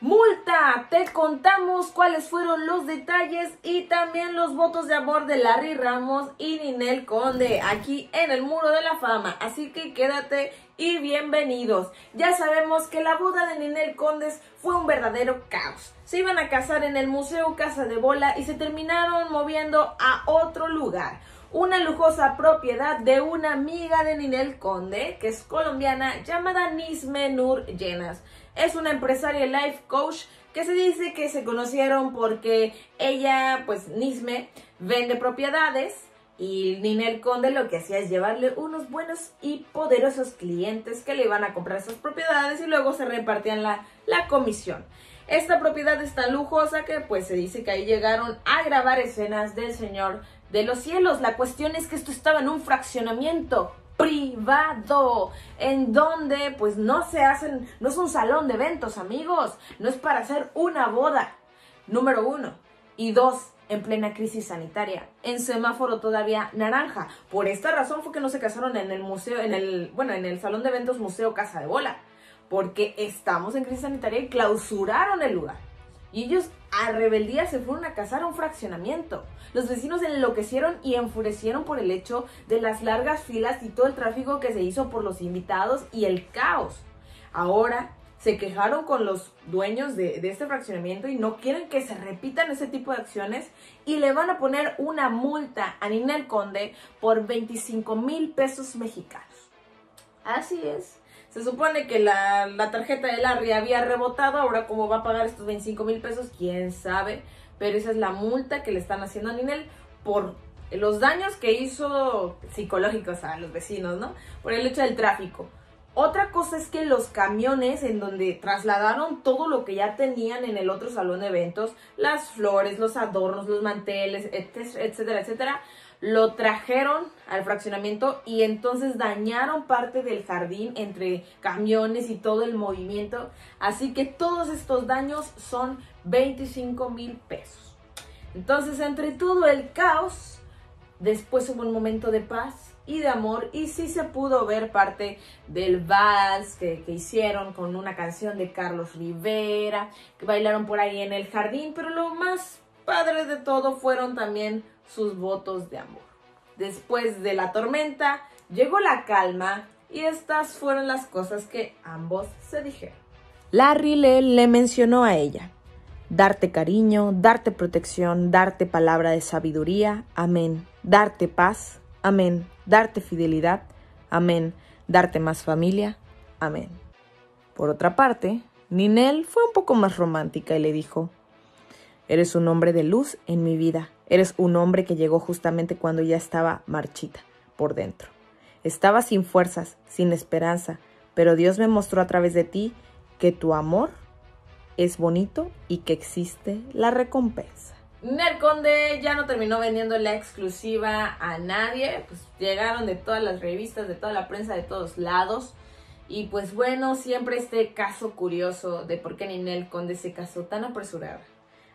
Multa, te contamos cuáles fueron los detalles y también los votos de amor de Larry Ramos y Ninel Conde aquí en el Muro de la Fama. Así que quédate y bienvenidos. Ya sabemos que la boda de Ninel Condes fue un verdadero caos. Se iban a casar en el Museo Casa de Bola y se terminaron moviendo a otro lugar una lujosa propiedad de una amiga de Ninel Conde, que es colombiana, llamada Nisme Nur Llenas. Es una empresaria life coach que se dice que se conocieron porque ella, pues Nisme, vende propiedades y Ninel Conde lo que hacía es llevarle unos buenos y poderosos clientes que le iban a comprar esas propiedades y luego se repartían la, comisión. Esta propiedad es tan lujosa que pues se dice que ahí llegaron a grabar escenas del señor de los cielos. La cuestión es que esto estaba en un fraccionamiento privado, en donde pues no se hacen, no es un salón de eventos, amigos, no es para hacer una boda, número uno. Y dos, en plena crisis sanitaria, en semáforo todavía naranja. Por esta razón fue que no se casaron en el museo, en el, bueno, en el salón de eventos Museo Casa de Bola, porque estamos en crisis sanitaria y clausuraron el lugar. Y ellos a rebeldía se fueron a cazar a un fraccionamiento. Los vecinos enloquecieron y enfurecieron por el hecho de las largas filas y todo el tráfico que se hizo por los invitados y el caos. Ahora se quejaron con los dueños de, este fraccionamiento y no quieren que se repitan ese tipo de acciones y le van a poner una multa a Ninel Conde por 25 mil pesos mexicanos. Así es. Se supone que la, tarjeta de Larry había rebotado, ahora cómo va a pagar estos 25 mil pesos, quién sabe, pero esa es la multa que le están haciendo a Ninel por los daños que hizo psicológicos a los vecinos, ¿no? Por el hecho del tráfico. Otra cosa es que los camiones en donde trasladaron todo lo que ya tenían en el otro salón de eventos, las flores, los adornos, los manteles, etcétera, etcétera, lo trajeron al fraccionamiento y entonces dañaron parte del jardín entre camiones y todo el movimiento. Así que todos estos daños son 25 mil pesos. Entonces, entre todo el caos, después hubo un momento de paz y de amor y sí se pudo ver parte del vals que, que, hicieron con una canción de Carlos Rivera, que bailaron por ahí en el jardín, pero lo más padre de todo fueron también sus votos de amor. Después de la tormenta, llegó la calma y estas fueron las cosas que ambos se dijeron. Larry le, le mencionó a ella, darte cariño, darte protección, darte palabra de sabiduría, amén, darte paz, amén, darte fidelidad, amén, darte más familia, amén. Por otra parte, Ninel fue un poco más romántica y le dijo, Eres un hombre de luz en mi vida, Eres un hombre que llegó justamente cuando ya estaba marchita por dentro. Estaba sin fuerzas, sin esperanza, pero Dios me mostró a través de ti que tu amor es bonito y que existe la recompensa. Nel Conde ya no terminó vendiendo la exclusiva a nadie, pues llegaron de todas las revistas, de toda la prensa, de todos lados. Y pues bueno, siempre este caso curioso de por qué Ninel Conde se casó tan apresurada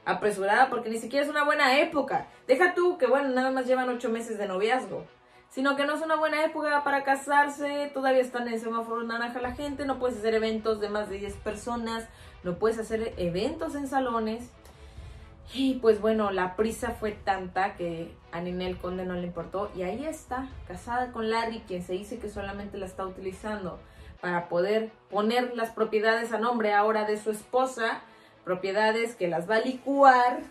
apresurada porque ni siquiera es una buena época. Deja tú que, bueno, nada más llevan ocho meses de noviazgo. Sino que no es una buena época para casarse, todavía están en semáforo naranja la gente, no puedes hacer eventos de más de 10 personas, no puedes hacer eventos en salones. Y pues bueno, la prisa fue tanta que a Ninel Conde no le importó. Y ahí está, casada con Larry, quien se dice que solamente la está utilizando para poder poner las propiedades a nombre ahora de su esposa propiedades que las va a licuar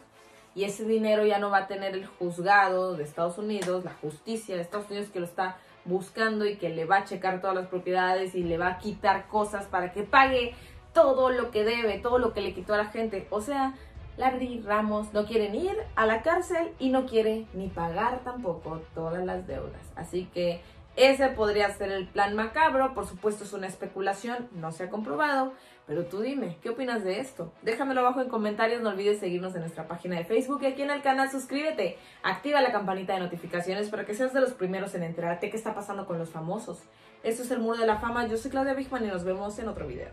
y ese dinero ya no va a tener el juzgado de Estados Unidos, la justicia de Estados Unidos que lo está buscando y que le va a checar todas las propiedades y le va a quitar cosas para que pague todo lo que debe, todo lo que le quitó a la gente. O sea, Larry Ramos no quiere ni ir a la cárcel y no quiere ni pagar tampoco todas las deudas. Así que ese podría ser el plan macabro, por supuesto es una especulación, no se ha comprobado, pero tú dime, ¿qué opinas de esto? Déjamelo abajo en comentarios, no olvides seguirnos en nuestra página de Facebook y aquí en el canal suscríbete, activa la campanita de notificaciones para que seas de los primeros en enterarte qué está pasando con los famosos. Esto es el Muro de la Fama, yo soy Claudia Bigman y nos vemos en otro video.